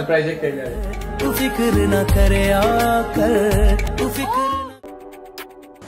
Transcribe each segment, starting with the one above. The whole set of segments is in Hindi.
सरप्राइज़ तू फ़िक्र ना करे आकर तू फ़िक्र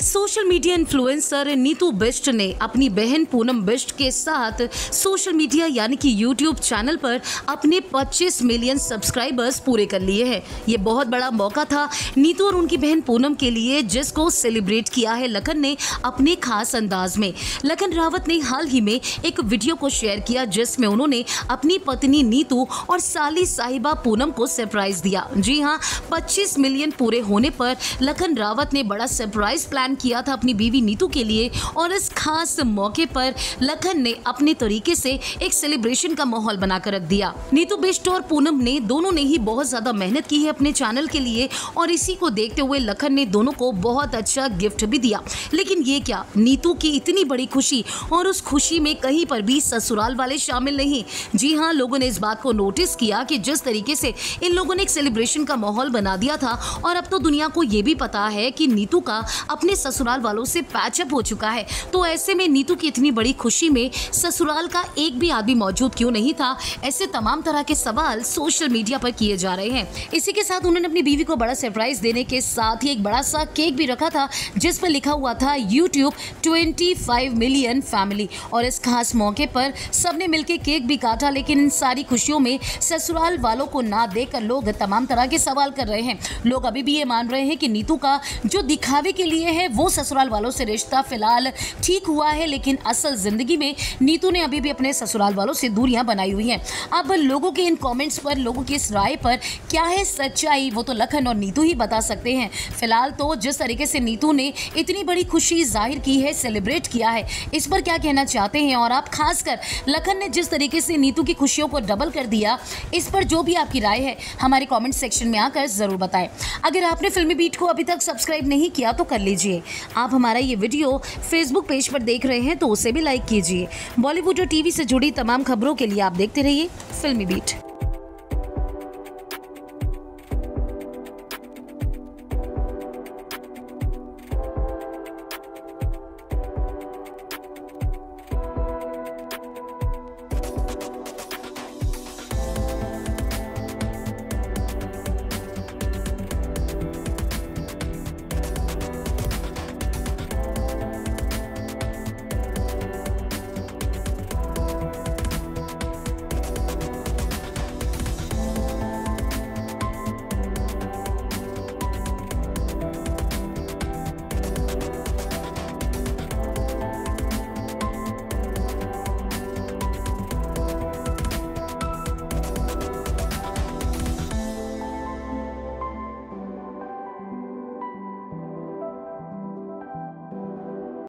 social media influencer Neetu Bisht ने अपनी बहन पूनम बिष्ट के साथ सोशल मीडिया यानी कि यूट्यूब चैनल पर अपने 25 मिलियन सब्सक्राइबर्स पूरे कर लिए हैं। ये बहुत बड़ा मौका था नीतू और उनकी बहन पूनम के लिए, जिसको सेलिब्रेट किया है लखन ने अपने खास अंदाज में। लखन रावत ने हाल ही में एक वीडियो को शेयर किया, जिसमें उन्होंने अपनी पत्नी नीतू और साली साहिबा पूनम को सरप्राइज़ दिया। जी हाँ 25 मिलियन पूरे होने पर लखन रावत ने बड़ा सरप्राइज़ प्लान किया था अपनी बीवी नीतू के लिए और इस खास मौके पर लखन ने अपने तरीके से एक सेलिब्रेशन का माहौल बनाकर रख दिया। नीतू बिष्ट और पूनम ने दोनों ने ही बहुत ज़्यादा मेहनत की है अपने चैनल के लिए और इसी को देखते हुए लखन ने दोनों को बहुत अच्छा गिफ्ट भी दिया। लेकिन ये क्या? नीतू की इतनी बड़ी खुशी और उस खुशी में कहीं पर भी ससुराल वाले शामिल नहीं। जी हाँ लोगों ने इस बात को नोटिस किया कि जिस तरीके से इन लोगों ने एक सेलिब्रेशन का माहौल बना दिया था और अब तो दुनिया को ये भी पता है कि नीतू का अपने ससुराल वालों से पैचअप हो चुका है। तो ऐसे में नीतू की इतनी बड़ी खुशी में ससुराल का एक भी आदमी मौजूद क्यों नहीं था? ऐसे तमाम तरह के सवाल सोशल मीडिया पर किए जा रहे हैं। इसी के साथ उन्होंने अपनी बीवी को बड़ा सरप्राइज़ देने के साथ ही एक बड़ा सा केक भी रखा था, जिस पर लिखा हुआ था यूट्यूब 25 मिलियन फैमिली और इस खास मौके पर सबने मिलकर केक भी काटा, लेकिन इन सारी खुशियों में ससुराल वालों को ना देकर लोग तमाम तरह के सवाल कर रहे हैं। लोग अभी भी ये मान रहे हैं कि नीतू का जो दिखावे के लिए है वो ससुराल वालों से रिश्ता फ़िलहाल ठीक हुआ है, लेकिन असल ज़िंदगी में नीतू ने अभी भी अपने ससुराल वालों से दूरियाँ बनाई हुई हैं। अब लोगों के इन कमेंट्स पर, लोगों की इस राय पर क्या है सच्चाई, वो तो लखन और नीतू ही बता सकते हैं। फ़िलहाल तो जिस तरीके से नीतू ने इतनी बड़ी खुशी ज़ाहिर की है सेलिब्रेट किया है, इस पर क्या कहना चाहते हैं? और आप खासकर लखन ने जिस तरीके से नीतू की खुशियों को डबल कर दिया, इस पर जो भी आपकी राय है, हमारे कॉमेंट सेक्शन में आकर ज़रूर बताएँ। अगर आपने फिल्मी बीट को अभी तक सब्सक्राइब नहीं किया तो कर लीजिए। आप हमारा ये वीडियो फेसबुक पेज पर देख रहे हैं तो उसे भी लाइक कीजिए। बॉलीवुड और टीवी से जुड़ी तमाम खबरों के लिए आप देखते रहिए फिल्मी बीट